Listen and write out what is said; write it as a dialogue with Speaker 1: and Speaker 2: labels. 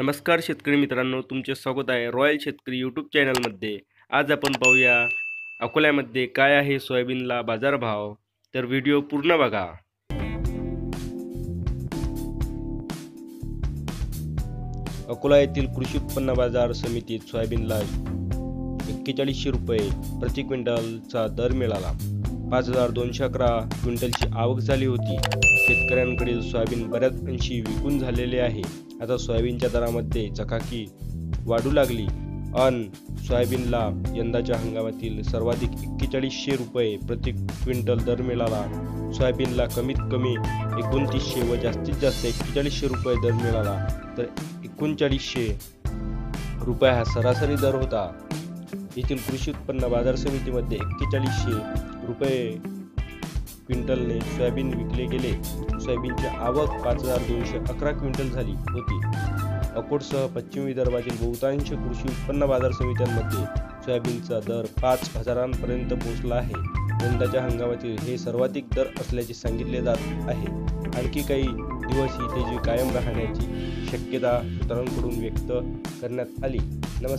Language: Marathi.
Speaker 1: नमस्कार शेतकरी मित्रांनो तुमचे स्वागत आहे रॉयल शेतकरी यूट्यूब चॅनलमध्ये. आज आपण पाहूया अकोल्यामध्ये काय आहे सोयाबीनला बाजारभाव. तर व्हिडिओ पूर्ण बघा. अकोला येथील कृषी उत्पन्न बाजार समितीत सोयाबीनला एक्केचाळीसशे रुपये प्रति क्विंटलचा दर मिळाला. पाच हजार दोनशे अकरा क्विंटलची आवक झाली होती. शेतकऱ्यांकडील सोयाबीन बऱ्याच अंशी विकून झालेले आहे. आता सोयाबीनच्या दरामध्ये चकाकी वाढू लागली. अन सोयाबीनला यंदाच्या हंगामातील सर्वाधिक एक्केचाळीसशे रुपये प्रति क्विंटल दर मिळाला. सोयाबीनला कमीत कमी एकोणतीसशे व जास्तीत जास्त एक्केचाळीसशे रुपये दर मिळाला. तर एकोणचाळीसशे रुपये हा सरासरी दर होता. येथील कृषी उत्पन्न बाजार समितीमध्ये एक्केचाळीसशे रुपये क्विंटलने सोयाबीन विकले गेले. सोयाबीनची आवक पाच हजार दोनशे अकरा क्विंटल झाली होती. अकोटसह पश्चिम विदर्भातील बहुतांश कृषी उत्पन्न बाजार समित्यांमध्ये सोयाबीनचा दर पाच हजारांपर्यंत पोहोचला आहे. यंदाच्या हंगामातील हे सर्वाधिक दर असल्याचे सांगितले जात आहे. आणखी काही दिवस ही तेजी कायम राहण्याची शक्यता सूत्रांकडून व्यक्त करण्यात आली. नमस्कार.